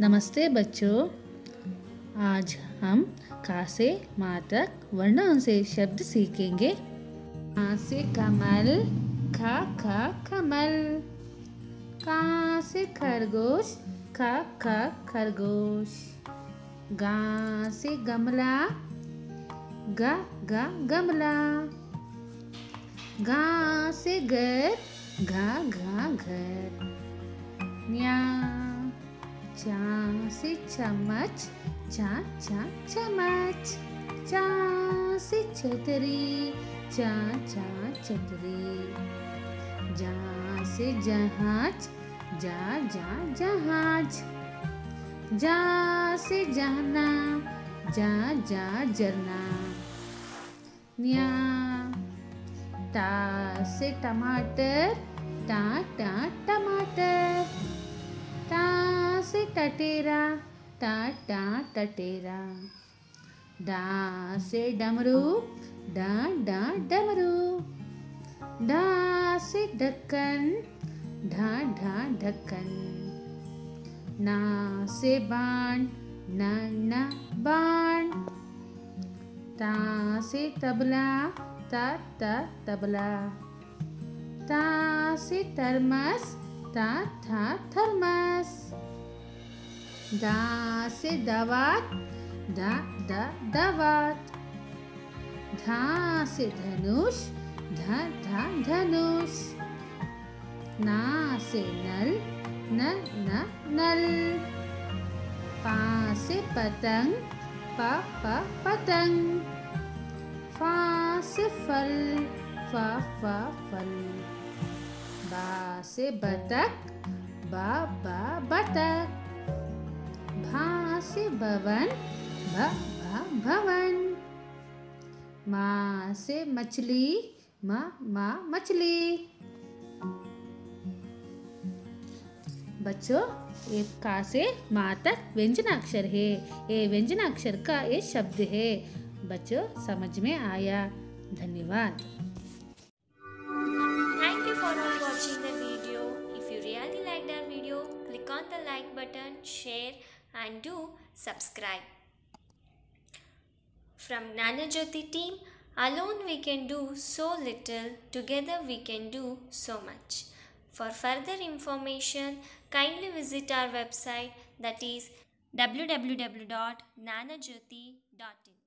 नमस्ते बच्चों। आज हम का से माँ तक वर्णों से शब्द सीखेंगे। आ से कमल, खा खा, कमल। का से खरगोश, खा खा, खरगोश। गा से गमला, गा गा, गमला। गा से घर, घा घा, घर। न्या चा चा चा चम्मच चा से छतरी चा चा छतरी जा से जहाज़ जा जा जहाज़ जा से जाना जा जा जरना न्या टा से टमाटर टा टा टमाटर टा टटेरा टा टा टटेरा डा से डमरू, डा डा डमरू। डा से ढक्कन, ढा ढा ढक्कन। ना से बाण, ना ना बाण। ता से तबला, ता ता तबला। ता से थर्मस, ता, था थर्मस। से दावात दा दा दावात। धा से धनुष धा धा धनुष। ना से नल न न, नल। पा से पतंग पा पा, पतंग। फा से फल फा फा, फल। बा से बतख बा बा बतख भास भवन भवन। मा से मछली, मा मा, मछली। बच्चों, एक का से मा तक व्यंजन अक्षर है। ये व्यंजन अक्षर का ये शब्द है। बच्चों, समझ में आया। धन्यवाद। Thank you for watching the video if you really like that video click on the like button share and do subscribe. From Nana Jyoti team, alone we can do so little, together we can do so much. For further information, kindly visit our website that is www.nanajyoti.in.